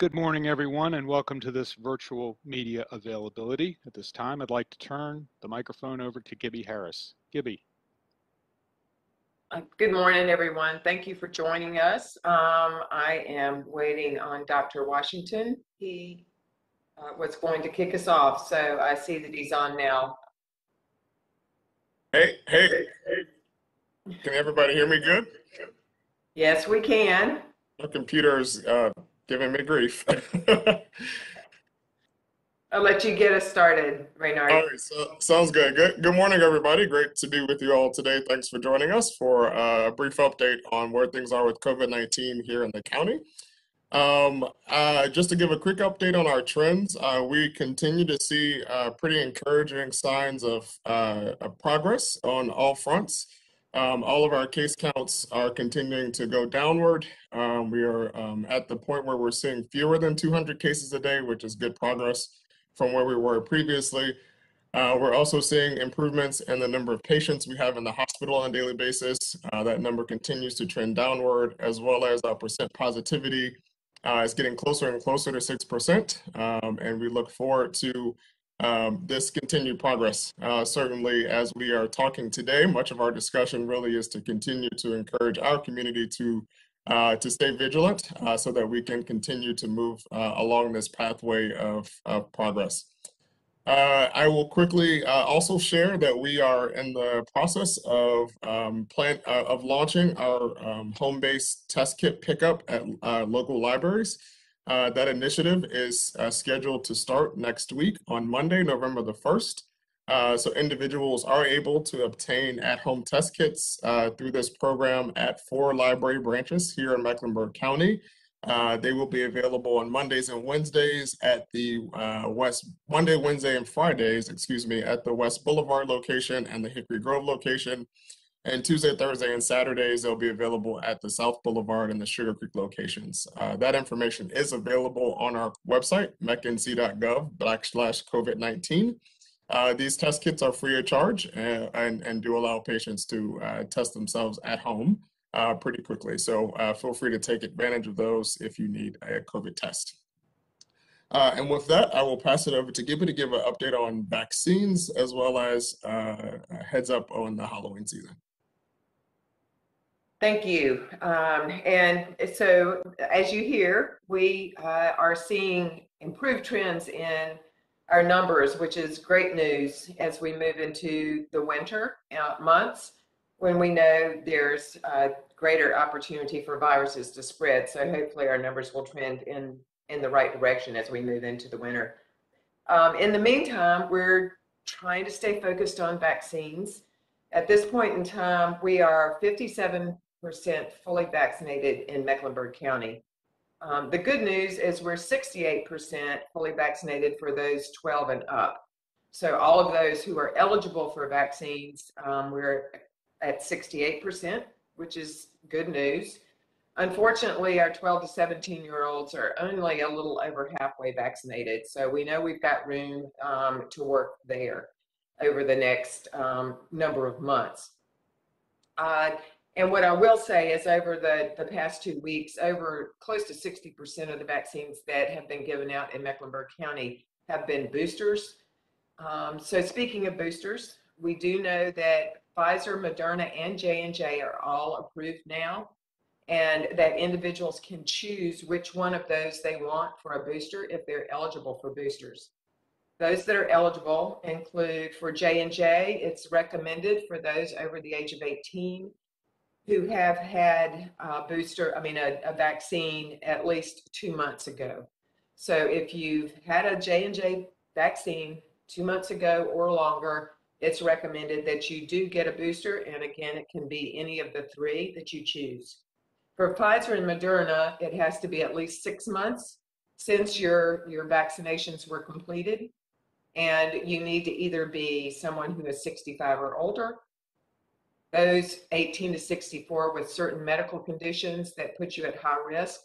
Good morning, everyone, and welcome to this virtual media availability. At this time, I'd like to turn the microphone over to Gibbie Harris. Gibbie. Uh, Good morning, everyone. Thank you for joining us. Um, I am waiting on Dr. Washington. He uh, was going to kick us off, so I see that he's on now. Hey, hey, hey. can everybody hear me good? Yes, we can. My computer's uh, giving me grief. I'll let you get us started, All Raynard. right, so sounds good. Good, good morning, everybody. Great to be with you all today. Thanks for joining us for uh, a brief update on where things are with COVID-19 here in the county. Um, uh, just to give a quick update on our trends, uh, we continue to see uh, pretty encouraging signs of, uh, of progress on all fronts. Um, all of our case counts are continuing to go downward. Um, we are um, at the point where we're seeing fewer than 200 cases a day, which is good progress from where we were previously. Uh, we're also seeing improvements in the number of patients we have in the hospital on a daily basis. Uh, that number continues to trend downward, as well as our percent positivity uh, is getting closer and closer to 6%. Um, and we look forward to um, this continued progress. Uh, certainly, as we are talking today, much of our discussion really is to continue to encourage our community to uh, to stay vigilant uh, so that we can continue to move uh, along this pathway of, of progress. Uh, I will quickly uh, also share that we are in the process of um, plan of launching our um, home-based test kit pickup at local libraries. Uh, that initiative is uh, scheduled to start next week on Monday, November the 1st. Uh, so individuals are able to obtain at-home test kits uh, through this program at four library branches here in Mecklenburg County. Uh, they will be available on Mondays and Wednesdays at the uh, West Monday, Wednesday, and Fridays, excuse me, at the West Boulevard location and the Hickory Grove location. And Tuesday, Thursday, and Saturdays, they'll be available at the South Boulevard and the Sugar Creek locations. Uh, that information is available on our website, mecknc.gov backslash COVID-19. Uh, these test kits are free of charge and, and, and do allow patients to uh, test themselves at home uh, pretty quickly. So uh, feel free to take advantage of those if you need a COVID test. Uh, and with that, I will pass it over to Gibbie to give an update on vaccines as well as uh, a heads up on the Halloween season. Thank you. Um, and so, as you hear, we uh, are seeing improved trends in our numbers, which is great news as we move into the winter uh, months when we know there's uh, greater opportunity for viruses to spread. So hopefully our numbers will trend in, in the right direction as we move into the winter. Um, in the meantime, we're trying to stay focused on vaccines. At this point in time, we are 57% fully vaccinated in Mecklenburg County. Um, the good news is we're 68% fully vaccinated for those 12 and up. So all of those who are eligible for vaccines, um, we're at 68%, which is good news. Unfortunately, our 12 to 17 year olds are only a little over halfway vaccinated. So we know we've got room um, to work there over the next um, number of months. Uh, and what I will say is over the, the past two weeks, over close to 60% of the vaccines that have been given out in Mecklenburg County have been boosters. Um, so speaking of boosters, we do know that Pfizer, Moderna, and J&J are all approved now, and that individuals can choose which one of those they want for a booster if they're eligible for boosters. Those that are eligible include for J&J, it's recommended for those over the age of 18 who have had a booster, I mean, a, a vaccine at least two months ago. So if you've had a J&J vaccine two months ago or longer, it's recommended that you do get a booster. And again, it can be any of the three that you choose. For Pfizer and Moderna, it has to be at least six months since your, your vaccinations were completed. And you need to either be someone who is 65 or older, those 18 to 64 with certain medical conditions that put you at high risk,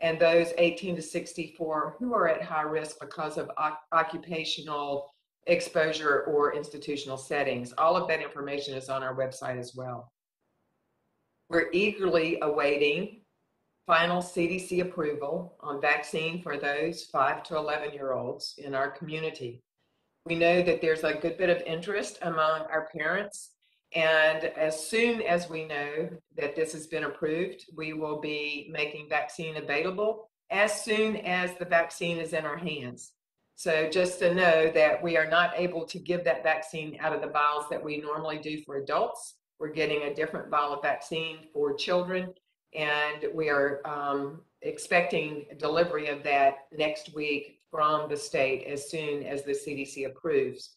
and those 18 to 64 who are at high risk because of occupational exposure or institutional settings. All of that information is on our website as well. We're eagerly awaiting final CDC approval on vaccine for those 5 to 11 year olds in our community. We know that there's a good bit of interest among our parents. And as soon as we know that this has been approved, we will be making vaccine available as soon as the vaccine is in our hands. So just to know that we are not able to give that vaccine out of the vials that we normally do for adults. We're getting a different vial of vaccine for children, and we are um, expecting delivery of that next week from the state as soon as the CDC approves.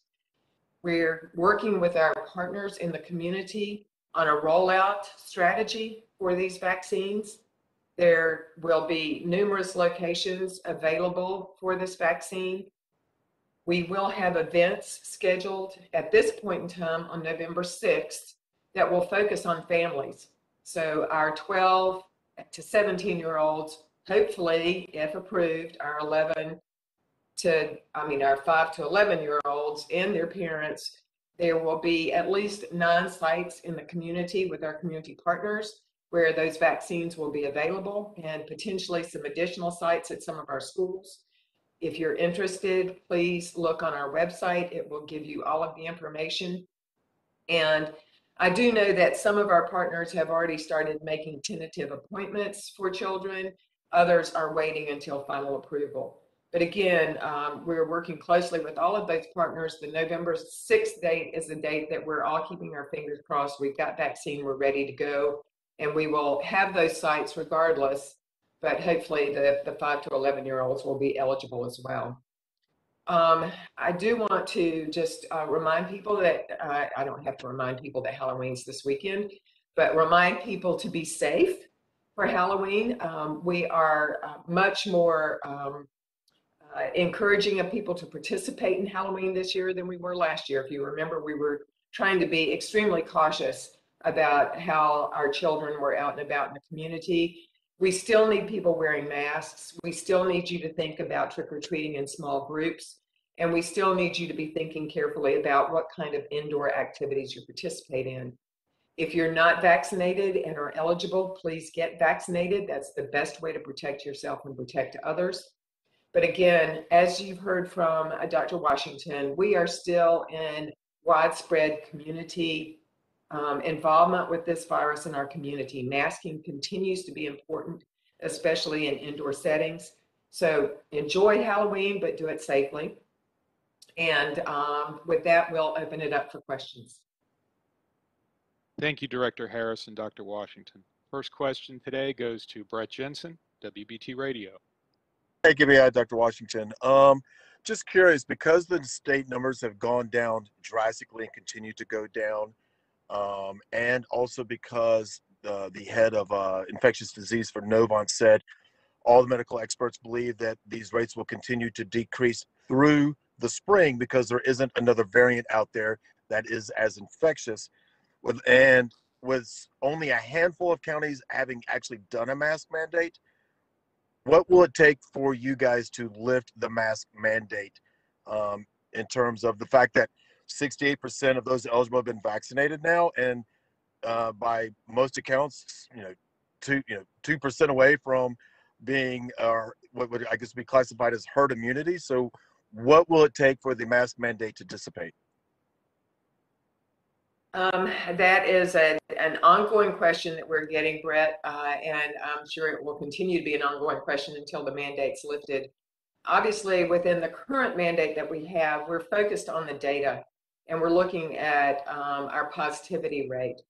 We're working with our partners in the community on a rollout strategy for these vaccines. There will be numerous locations available for this vaccine. We will have events scheduled at this point in time on November 6th that will focus on families. So our 12 to 17 year olds, hopefully, if approved, our 11 to, I mean, our 5 to 11 year olds and their parents, there will be at least nine sites in the community with our community partners where those vaccines will be available and potentially some additional sites at some of our schools. If you're interested, please look on our website. It will give you all of the information. And I do know that some of our partners have already started making tentative appointments for children. Others are waiting until final approval. But again, um, we're working closely with all of those partners. The November 6th date is the date that we're all keeping our fingers crossed. We've got vaccine, we're ready to go, and we will have those sites regardless. But hopefully, the, the 5 to 11 year olds will be eligible as well. Um, I do want to just uh, remind people that uh, I don't have to remind people that Halloween's this weekend, but remind people to be safe for Halloween. Um, we are uh, much more um, uh, encouraging of people to participate in Halloween this year than we were last year. If you remember, we were trying to be extremely cautious about how our children were out and about in the community. We still need people wearing masks. We still need you to think about trick or treating in small groups. And we still need you to be thinking carefully about what kind of indoor activities you participate in. If you're not vaccinated and are eligible, please get vaccinated. That's the best way to protect yourself and protect others. But again, as you've heard from uh, Dr. Washington, we are still in widespread community um, involvement with this virus in our community. Masking continues to be important, especially in indoor settings. So enjoy Halloween, but do it safely. And um, with that, we'll open it up for questions. Thank you, Director Harris and Dr. Washington. First question today goes to Brett Jensen, WBT Radio. Hey, Gibbie, Dr. Washington. Um, just curious, because the state numbers have gone down drastically and continue to go down, um, and also because uh, the head of uh, infectious disease for Novant said all the medical experts believe that these rates will continue to decrease through the spring because there isn't another variant out there that is as infectious. With and with only a handful of counties having actually done a mask mandate, what will it take for you guys to lift the mask mandate um, in terms of the fact that 68% of those eligible have been vaccinated now and uh, by most accounts you know two you know two percent away from being uh, what would i guess be classified as herd immunity. So what will it take for the mask mandate to dissipate um, that is a, an ongoing question that we're getting, Brett, uh, and I'm sure it will continue to be an ongoing question until the mandate's lifted. Obviously, within the current mandate that we have, we're focused on the data and we're looking at um, our positivity rate.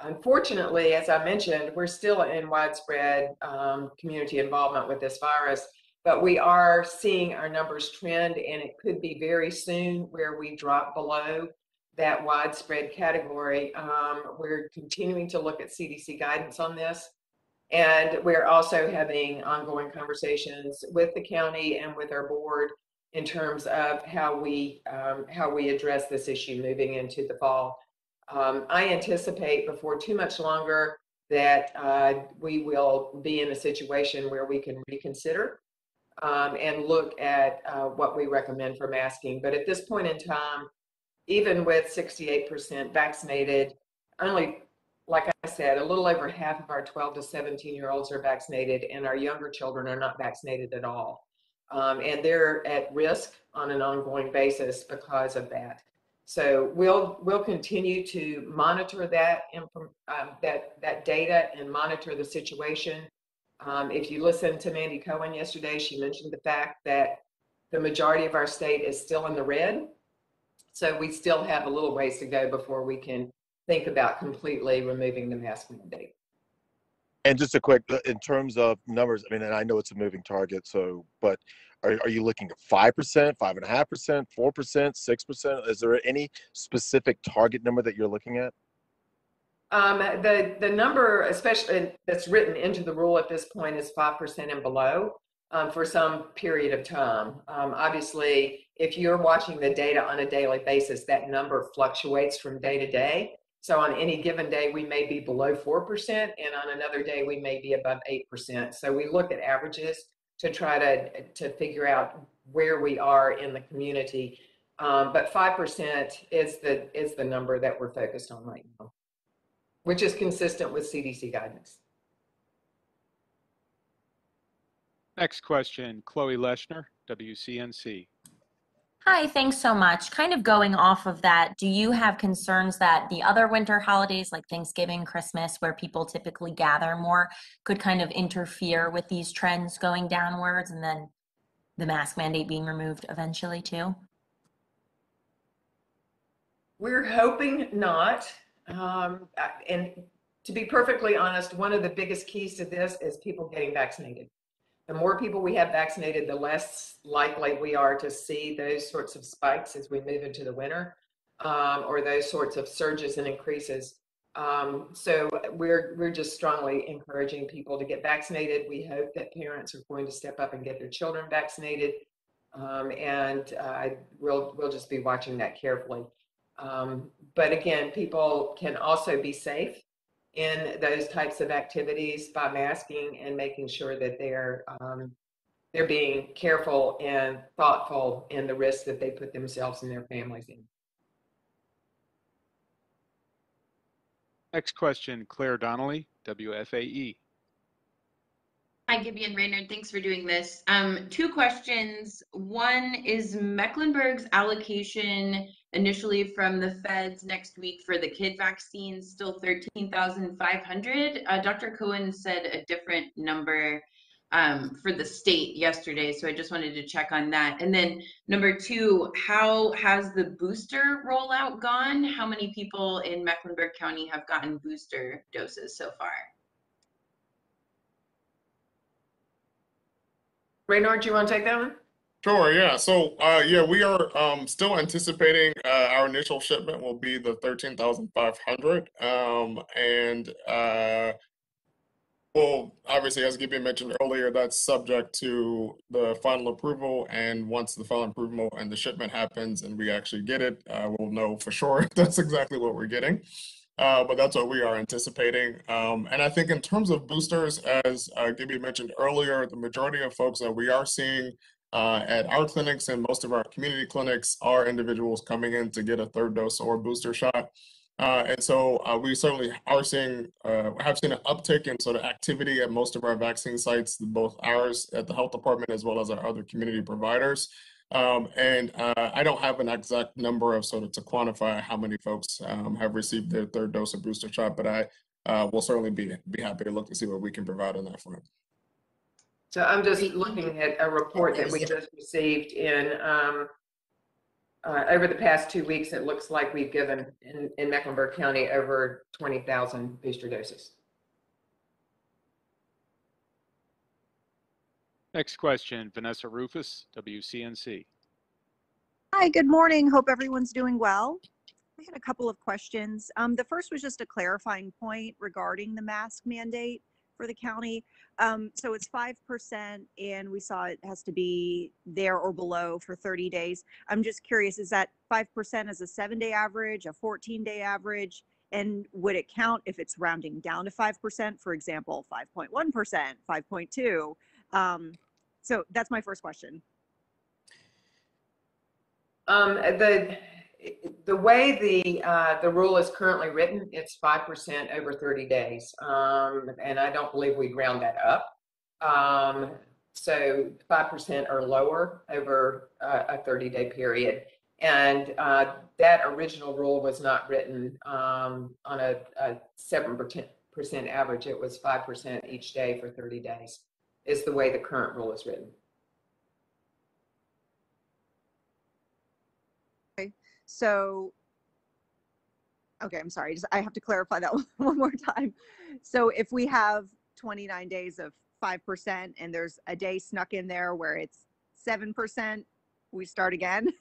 Unfortunately, as I mentioned, we're still in widespread um, community involvement with this virus, but we are seeing our numbers trend, and it could be very soon where we drop below that widespread category. Um, we're continuing to look at CDC guidance on this. And we're also having ongoing conversations with the county and with our board in terms of how we um, how we address this issue moving into the fall. Um, I anticipate before too much longer that uh, we will be in a situation where we can reconsider um, and look at uh, what we recommend for masking. But at this point in time, even with 68% vaccinated, only like I said, a little over half of our 12 to 17 year olds are vaccinated, and our younger children are not vaccinated at all. Um, and they're at risk on an ongoing basis because of that. So we'll we'll continue to monitor that um, that that data and monitor the situation. Um, if you listen to Mandy Cohen yesterday, she mentioned the fact that the majority of our state is still in the red. So we still have a little ways to go before we can think about completely removing the mask mandate. And just a quick, uh, in terms of numbers, I mean, and I know it's a moving target, so, but are, are you looking at five percent, five and a half percent, four percent, six percent? Is there any specific target number that you're looking at? Um, the, the number, especially that's written into the rule at this point is 5% and below um, for some period of time. Um, obviously, if you're watching the data on a daily basis, that number fluctuates from day to day. So on any given day, we may be below 4%, and on another day, we may be above 8%. So we look at averages to try to, to figure out where we are in the community. Um, but 5% is the, is the number that we're focused on right now which is consistent with CDC guidance. Next question, Chloe Leshner, WCNC. Hi, thanks so much. Kind of going off of that, do you have concerns that the other winter holidays like Thanksgiving, Christmas, where people typically gather more, could kind of interfere with these trends going downwards and then the mask mandate being removed eventually too? We're hoping not. Um, and to be perfectly honest, one of the biggest keys to this is people getting vaccinated. The more people we have vaccinated, the less likely we are to see those sorts of spikes as we move into the winter um, or those sorts of surges and increases. Um, so we're we're just strongly encouraging people to get vaccinated. We hope that parents are going to step up and get their children vaccinated, um, and uh, we'll we'll just be watching that carefully. Um, but again, people can also be safe in those types of activities by masking and making sure that they're um, they're being careful and thoughtful in the risks that they put themselves and their families in. Next question, Claire Donnelly, WFAE. Hi, Gibbie and Raynard. Thanks for doing this. Um, two questions. One is Mecklenburg's allocation initially from the feds next week for the kid vaccine still 13,500. Uh, Dr. Cohen said a different number um, for the state yesterday, so I just wanted to check on that. And then number two, how has the booster rollout gone? How many people in Mecklenburg County have gotten booster doses so far? Raynard, do you want to take that one? Sure, yeah. So, uh, yeah, we are um, still anticipating uh, our initial shipment will be the 13,500. Um, and uh, well, obviously, as Gibbie mentioned earlier, that's subject to the final approval. And once the final approval and the shipment happens and we actually get it, uh, we'll know for sure that's exactly what we're getting. Uh, but that's what we are anticipating. Um, and I think in terms of boosters, as uh, Gibbie mentioned earlier, the majority of folks that we are seeing uh, at our clinics and most of our community clinics are individuals coming in to get a third dose or booster shot. Uh, and so uh, we certainly are seeing, uh, have seen an uptick in sort of activity at most of our vaccine sites, both ours at the health department as well as our other community providers. Um, and uh, I don't have an exact number of sort of to quantify how many folks um, have received their third dose of booster shot, but I uh, will certainly be, be happy to look to see what we can provide on that front. So I'm just looking at a report that we just received in, um, uh, over the past two weeks, it looks like we've given in, in Mecklenburg County over 20,000 booster doses. Next question, Vanessa Ruffes, WCNC. Hi, good morning. Hope everyone's doing well. I had a couple of questions. Um, the first was just a clarifying point regarding the mask mandate for the county. Um, so it's 5%, and we saw it has to be there or below for 30 days. I'm just curious, is that 5% as a seven day average, a 14 day average? And would it count if it's rounding down to 5%, for example, 5.1%, 5.2? Um, so that's my first question. Um, the the way the, uh, the rule is currently written, it's 5% over 30 days. Um, and I don't believe we'd round that up. Um, so 5% or lower over uh, a 30 day period. And uh, that original rule was not written um, on a, a 7% average. It was 5% each day for 30 days, is the way the current rule is written. So, okay, I'm sorry. Just, I have to clarify that one, more time. So if we have 29 days of 5% and there's a day snuck in there where it's 7%, we start again?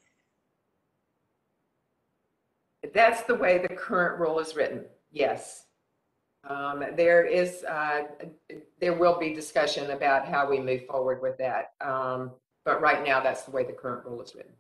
That's the way the current rule is written, yes. Um, There is, uh, there will be discussion about how we move forward with that. Um, But right now, that's the way the current rule is written.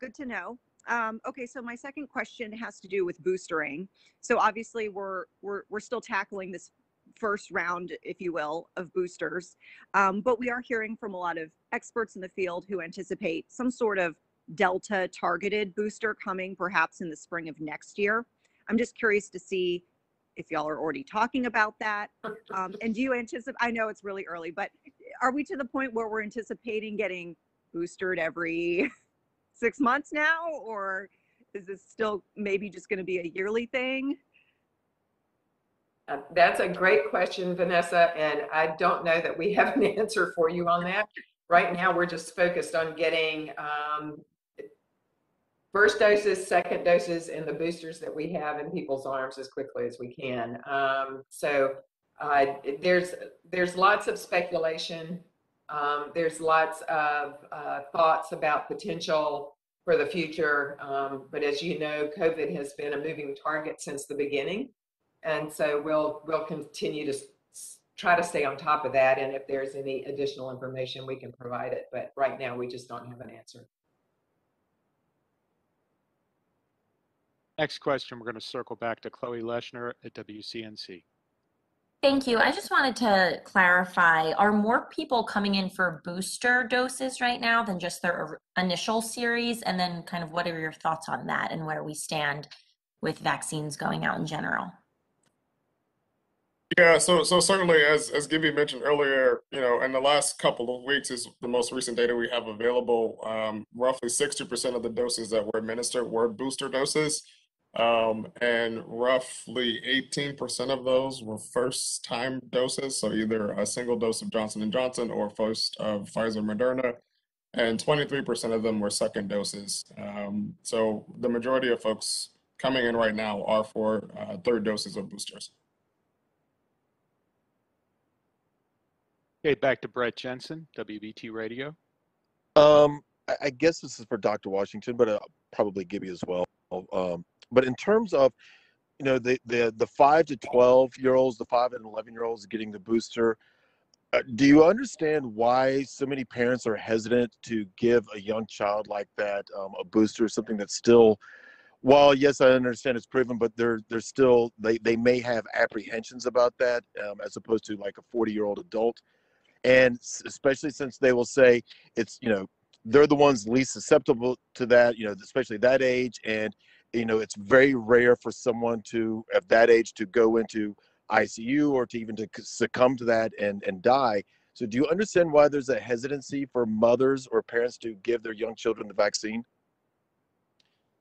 Good to know. Um, okay, so my second question has to do with boostering. So obviously we're we're we're still tackling this first round, if you will, of boosters. Um, but we are hearing from a lot of experts in the field who anticipate some sort of Delta targeted booster coming perhaps in the spring of next year. I'm just curious to see if y'all are already talking about that. Um, and do you anticipate, I know it's really early, but are we to the point where we're anticipating getting boosted every six months now? Or is this still maybe just going to be a yearly thing? Uh, That's a great question, Vanessa, and I don't know that we have an answer for you on that. Right now, we're just focused on getting um, first doses, second doses, and the boosters that we have in people's arms as quickly as we can. Um, So uh, there's, there's lots of speculation. Um, There's lots of uh, thoughts about potential for the future. Um, But as you know, COVID has been a moving target since the beginning. And so we'll, we'll continue to try to stay on top of that. And if there's any additional information, we can provide it. But right now, we just don't have an answer. Next question, we're going to circle back to Chloe Leshner at WCNC. Thank you. I just wanted to clarify, are more people coming in for booster doses right now than just their initial series? And then kind of what are your thoughts on that and where we stand with vaccines going out in general? Yeah, so so certainly as as Gibbie mentioned earlier, you know, in the last couple of weeks is the most recent data we have available. Um, roughly 60% of the doses that were administered were booster doses. Um, and roughly 18% of those were first time doses, so either a single dose of Johnson & Johnson or first of Pfizer Moderna, and 23% of them were second doses. Um, so the majority of folks coming in right now are for uh, third doses of boosters. Okay, back to Brett Jensen, WBT Radio. Um, I, I guess this is for Dr. Washington, but uh, probably Gibbie as well. Um, but in terms of, you know, the the the five to twelve year olds, the five and eleven year olds getting the booster, uh, do you understand why so many parents are hesitant to give a young child like that um, a booster, something that's still, while yes, I understand it's proven, but they're they're still they they may have apprehensions about that um, as opposed to like a forty year old adult, and especially since they will say it's you know they're the ones least susceptible to that, you know, especially that age. And, you know, it's very rare for someone to, at that age, to go into ICU or to even to succumb to that and, and die. So do you understand why there's a hesitancy for mothers or parents to give their young children the vaccine?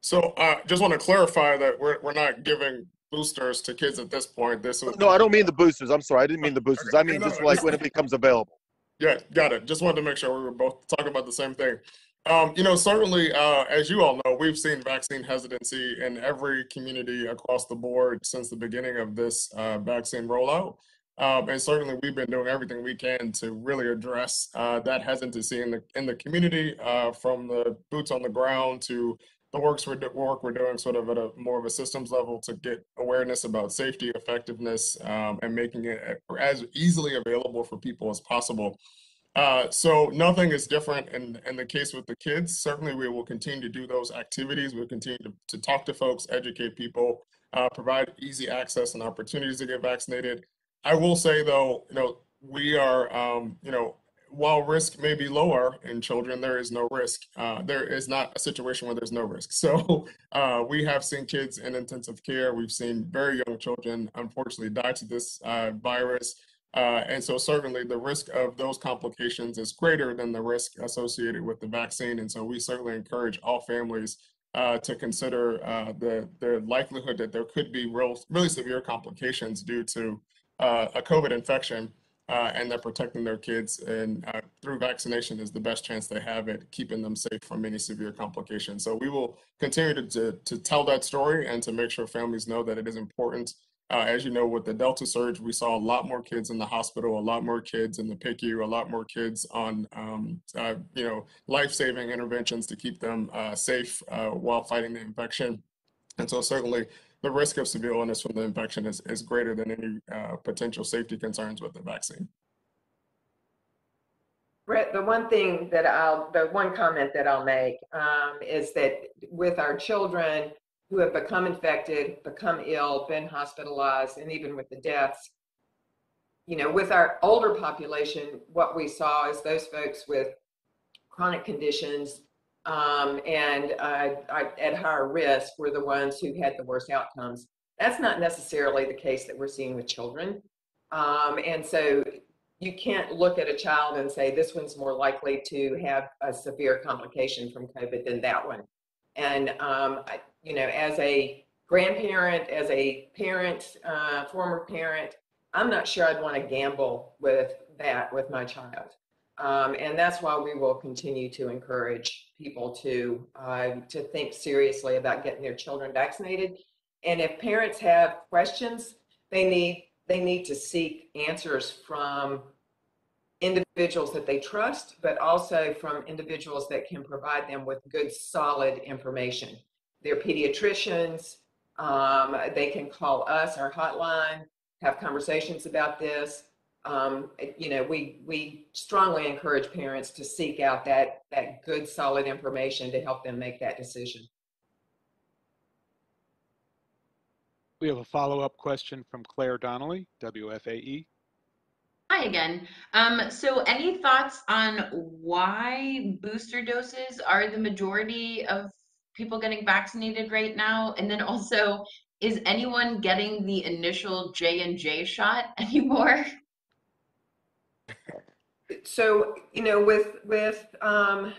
So I just want to clarify that we're, we're not giving boosters to kids at this point. This is No, I don't mean the boosters. I'm sorry. I didn't mean the boosters. I mean No, no, just like when it becomes available. Yeah, got it. Just wanted to make sure we were both talking about the same thing. Um, you know, certainly, uh, as you all know, we've seen vaccine hesitancy in every community across the board since the beginning of this uh, vaccine rollout. Um, and certainly, we've been doing everything we can to really address uh, that hesitancy in the in the community, uh, from the boots on the ground to the works we're work we're doing, sort of at a more of a systems level to get awareness about safety, effectiveness, um, and making it as easily available for people as possible. Uh, so nothing is different in, in the case with the kids. Certainly, we will continue to do those activities. We'll continue to, to talk to folks, educate people, uh, provide easy access and opportunities to get vaccinated. I will say though, you know, we are, um, you know, while risk may be lower in children, there is no risk. Uh, there is not a situation where there's no risk. So uh, we have seen kids in intensive care. We've seen very young children unfortunately die to this uh, virus. Uh, and so certainly the risk of those complications is greater than the risk associated with the vaccine. And so we certainly encourage all families uh, to consider uh, the, the likelihood that there could be real, really severe complications due to uh, a COVID infection uh, and that protecting their kids and uh, through vaccination is the best chance they have at keeping them safe from any severe complications. So we will continue to, to, to tell that story and to make sure families know that it is important. Uh, as you know, with the Delta surge, we saw a lot more kids in the hospital, a lot more kids in the PICU, a lot more kids on, um, uh, you know, life-saving interventions to keep them uh, safe uh, while fighting the infection. And so certainly the risk of severe illness from the infection is, is greater than any uh, potential safety concerns with the vaccine. Brett, the one thing that I'll, the one comment that I'll make um, is that with our children who have become infected, become ill, been hospitalized, and even with the deaths, you know, with our older population, what we saw is those folks with chronic conditions um, and uh, at higher risk were the ones who had the worst outcomes. That's not necessarily the case that we're seeing with children. Um, and so you can't look at a child and say this one's more likely to have a severe complication from COVID than that one. And, um, I, you know, as a grandparent, as a parent, uh, former parent, I'm not sure I'd want to gamble with that with my child. Um, and that's why we will continue to encourage people to uh, to think seriously about getting their children vaccinated. And if parents have questions, they need they need to seek answers from individuals that they trust, but also from individuals that can provide them with good, solid information. They're pediatricians. Um, they can call us, our hotline, have conversations about this um, you know, we we strongly encourage parents to seek out that that good, solid information to help them make that decision. We have a follow-up question from Claire Donnelly, WFAE. Hi again. Um, so any thoughts on why booster doses are the majority of people getting vaccinated right now? And then also, is anyone getting the initial J and J shot anymore? so you know with with um,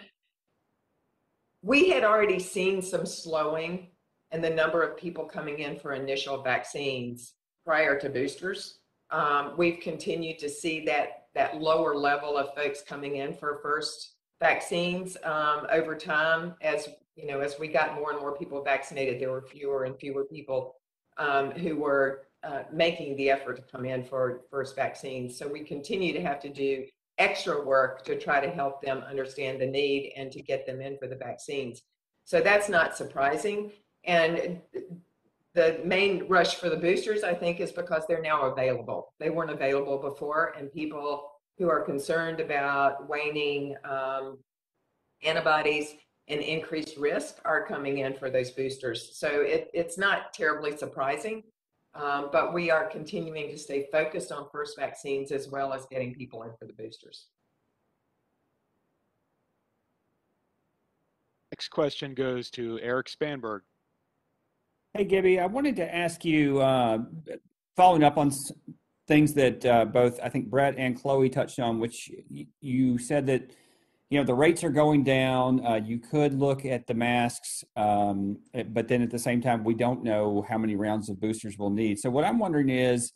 we had already seen some slowing in the number of people coming in for initial vaccines prior to boosters um, we've continued to see that that lower level of folks coming in for first vaccines um, over time as you know as we got more and more people vaccinated there were fewer and fewer people um, who were uh, making the effort to come in for first vaccines so we continue to have to do extra work to try to help them understand the need and to get them in for the vaccines. So that's not surprising. And the main rush for the boosters, I think, is because they're now available. They weren't available before, and people who are concerned about waning um, antibodies and increased risk are coming in for those boosters. So it, it's not terribly surprising. Um, but we are continuing to stay focused on first vaccines as well as getting people in for the boosters. Next question goes to Erik Spanberg. Hey, Gibbie, I wanted to ask you, uh, following up on things that uh, both I think Brett and Chloe touched on, which you said that you know the rates are going down uh, you could look at the masks um, but then at the same time we don't know how many rounds of boosters we'll need. So what i'm wondering is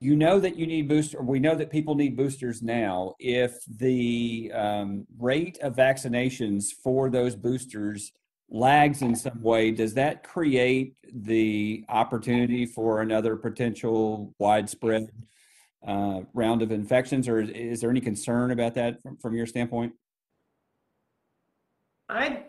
you know that you need booster we know that people need boosters now. If the um, rate of vaccinations for those boosters lags in some way does that create the opportunity for another potential widespread uh, round of infections, or is, is, there any concern about that from, from your standpoint? I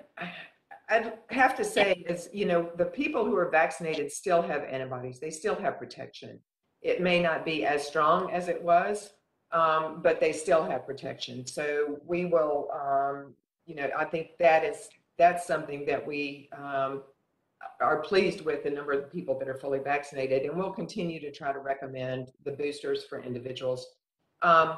I'd have to say is you know the people who are vaccinated still have antibodies. They still have protection. It may not be as strong as it was, um, but they still have protection. So we will, um, you know, I think that is that's something that we um, are pleased with the number of people that are fully vaccinated, and we'll continue to try to recommend the boosters for individuals. Um,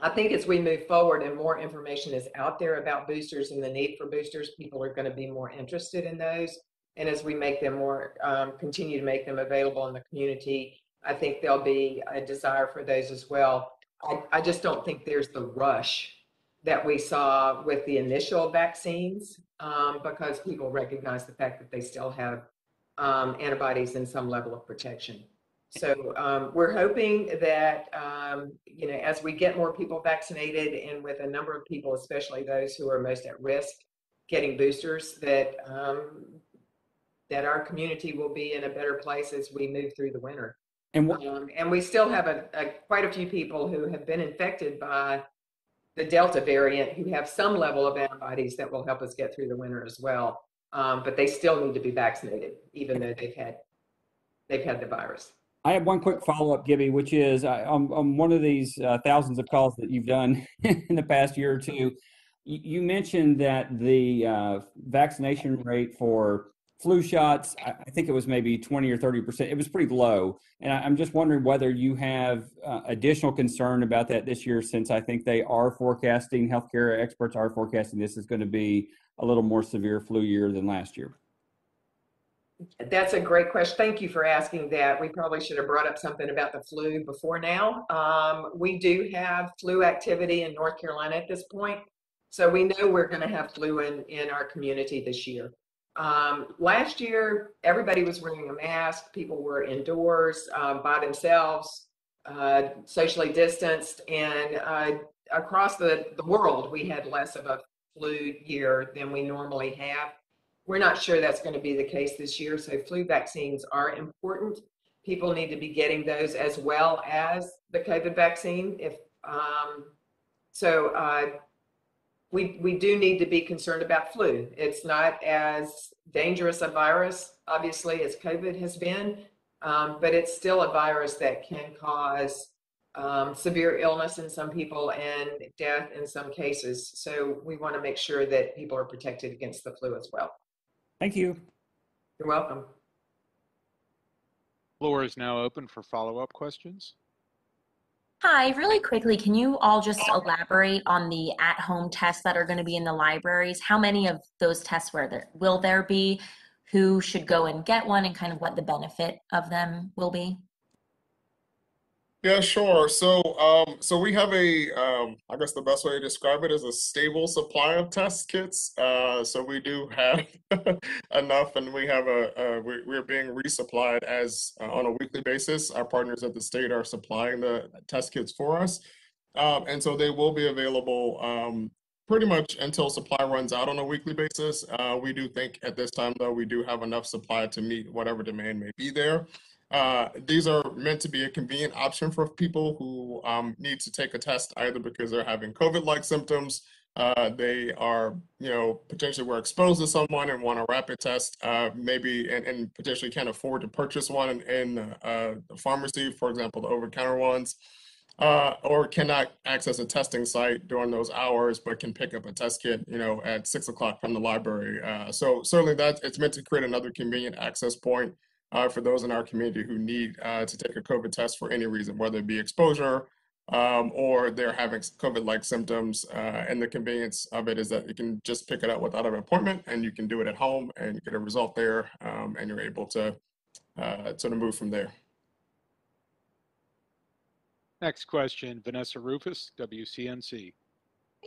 I think as we move forward and more information is out there about boosters and the need for boosters, people are going to be more interested in those. And as we make them more, um, continue to make them available in the community, I think there'll be a desire for those as well. I, I just don't think there's the rush that we saw with the initial vaccines um, because people recognize the fact that they still have um, antibodies and some level of protection. So um, we're hoping that, um, you know, as we get more people vaccinated and with a number of people, especially those who are most at risk, getting boosters, that um, that our community will be in a better place as we move through the winter. And what, Um, and we still have a, a quite a few people who have been infected by the Delta variant who have some level of antibodies that will help us get through the winter as well. Um, but they still need to be vaccinated, even though they've had they've had the virus. I have one quick follow-up, Gibbie, which is I, on, on one of these uh, thousands of calls that you've done in the past year or two, you, you mentioned that the uh, vaccination rate for flu shots, I, think it was maybe 20 or 30 percent. It was pretty low, and I'm just wondering whether you have uh, additional concern about that this year, since I think they are forecasting, healthcare experts are forecasting this is going to be a little more severe flu year than last year. That's a great question. Thank you for asking that. We probably should have brought up something about the flu before now. Um, we do have flu activity in North Carolina at this point. So we know we're going to have flu in, in our community this year. Um, last year, everybody was wearing a mask. People were indoors um, by themselves, uh, socially distanced. And uh, across the, the world, we had less of a flu year than we normally have. We're not sure that's going to be the case this year. So flu vaccines are important. People need to be getting those as well as the COVID vaccine. If um, so, uh, we we do need to be concerned about flu. It's not as dangerous a virus, obviously, as COVID has been, um, but it's still a virus that can cause um, severe illness in some people and death in some cases. So we want to make sure that people are protected against the flu as well. Thank you. You're welcome. Floor is now open for follow-up questions. Hi, really quickly, can you all just elaborate on the at-home tests that are going to be in the libraries? How many of those tests were there, will there be? Who should go and get one and kind of what the benefit of them will be? Yeah, sure. So, um, so we have a, um, I guess the best way to describe it is a stable supply of test kits. Uh, so we do have enough, and we have a, uh, we, we're being resupplied as uh, on a weekly basis. Our partners at the state are supplying the test kits for us, um, and so they will be available um, pretty much until supply runs out on a weekly basis. Uh, we do think at this time, though, we do have enough supply to meet whatever demand may be there. Uh, these are meant to be a convenient option for people who um, need to take a test either because they're having COVID-like symptoms, uh, they are, you know, potentially were exposed to someone and want a rapid test, uh, maybe, and, and, potentially can't afford to purchase one in, in uh, the pharmacy, for example, the over-counter ones. Uh, or cannot access a testing site during those hours, but can pick up a test kit, you know, at six o'clock from the library. Uh, so certainly that it's meant to create another convenient access point uh, for those in our community who need uh, to take a COVID test for any reason, whether it be exposure um, or they're having COVID-like symptoms. Uh, and the convenience of it is that you can just pick it up without an appointment and you can do it at home and get a result there um, and you're able to uh, sort of move from there. Next question, Vanessa Ruffes, WCNC.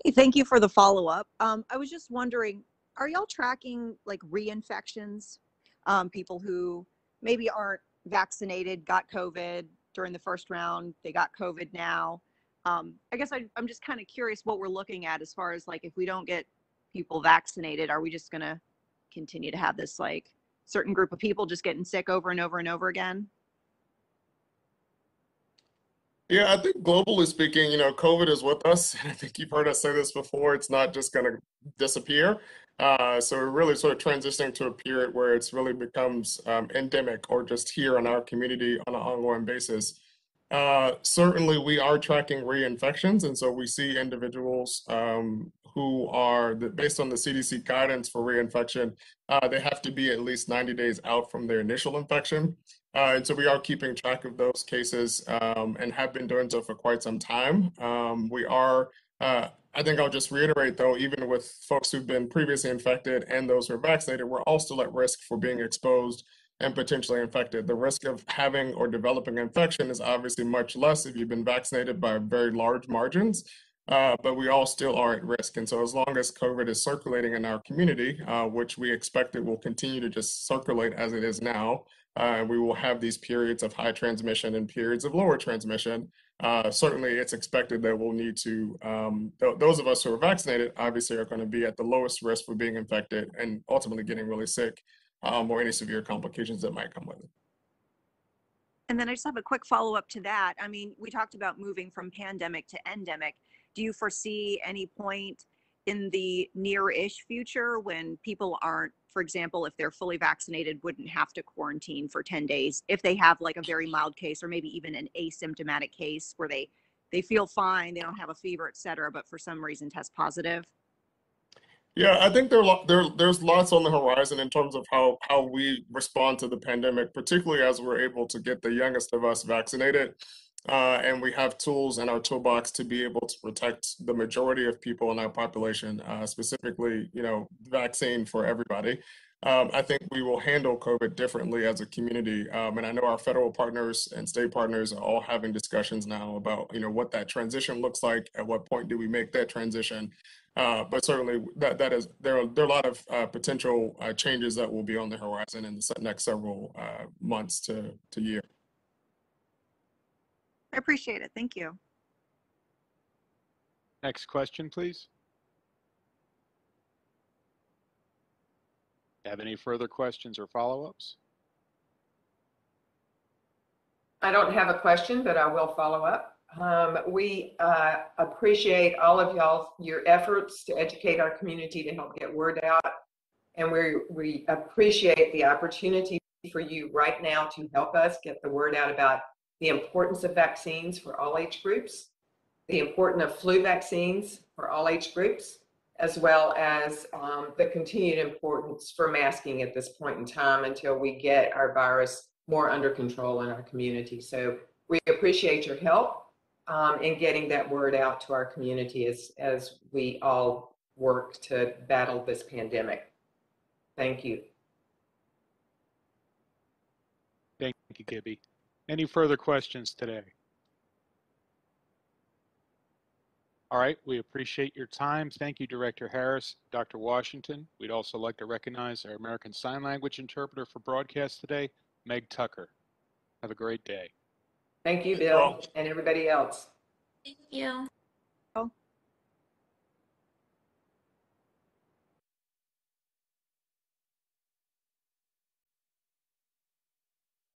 Hey, thank you for the follow-up. Um, I was just wondering, are y'all tracking like reinfections? Um, people who maybe aren't vaccinated, got COVID during the first round, they got COVID now. Um, I guess I, I'm just kind of curious what we're looking at as far as like if we don't get people vaccinated, are we just going to continue to have this like certain group of people just getting sick over and over and over again? Yeah, I think globally speaking, you know, COVID is with us. And I think you've heard us say this before. It's not just going to disappear. Uh, so we're really sort of transitioning to a period where it's really becomes um, endemic or just here in our community on an ongoing basis. Uh, certainly, we are tracking reinfections, and so we see individuals um, who are, based on the CDC guidance for reinfection, uh, they have to be at least 90 days out from their initial infection. Uh, and so we are keeping track of those cases um, and have been doing so for quite some time. Um, we are, uh, I think I'll just reiterate though, even with folks who've been previously infected and those who are vaccinated, we're all still at risk for being exposed and potentially infected. The risk of having or developing infection is obviously much less if you've been vaccinated by very large margins. Uh, but we all still are at risk. And so, as long as COVID is circulating in our community, uh, which we expect it will continue to just circulate as it is now, uh, we will have these periods of high transmission and periods of lower transmission. Uh, certainly, it's expected that we'll need to, um, th- those of us who are vaccinated obviously are going to be at the lowest risk for being infected and ultimately getting really sick um, or any severe complications that might come with it. And then I just have a quick follow up to that. I mean, we talked about moving from pandemic to endemic. Do you foresee any point in the near-ish future when people aren't, for example, if they're fully vaccinated, wouldn't have to quarantine for 10 days if they have like a very mild case or maybe even an asymptomatic case where they they feel fine, they don't have a fever, et cetera, but for some reason test positive? Yeah, I think there, there there's lots on the horizon in terms of how how we respond to the pandemic, particularly as we're able to get the youngest of us vaccinated, uh, and we have tools in our toolbox to be able to protect the majority of people in our population, uh, specifically, you know, vaccine for everybody. Um, I think we will handle COVID differently as a community, um, and I know our federal partners and state partners are all having discussions now about, you know, what that transition looks like. At what point do we make that transition? Uh, but certainly that that is there are there are a lot of uh, potential uh, changes that will be on the horizon in the next several uh, months to to year. I appreciate it. Thank you. Next question, please. Have any further questions or follow-ups? I don't have a question, but I will follow up. Um, we uh, appreciate all of y'all, your efforts to educate our community to help get word out. And we, we appreciate the opportunity for you right now to help us get the word out about the importance of vaccines for all age groups, the importance of flu vaccines for all age groups, as well as um, the continued importance for masking at this point in time until we get our virus more under control in our community. So we appreciate your help um, in getting that word out to our community as, as we all work to battle this pandemic. Thank you. Thank you, Gibbie. Any further questions today? All right, we appreciate your time. Thank you, Director Harris, Dr. Washington. We'd also like to recognize our American Sign Language interpreter for broadcast today, Meg Tucker. Have a great day. Thank you, Thank you all. Bill, and everybody else. Thank you. Oh.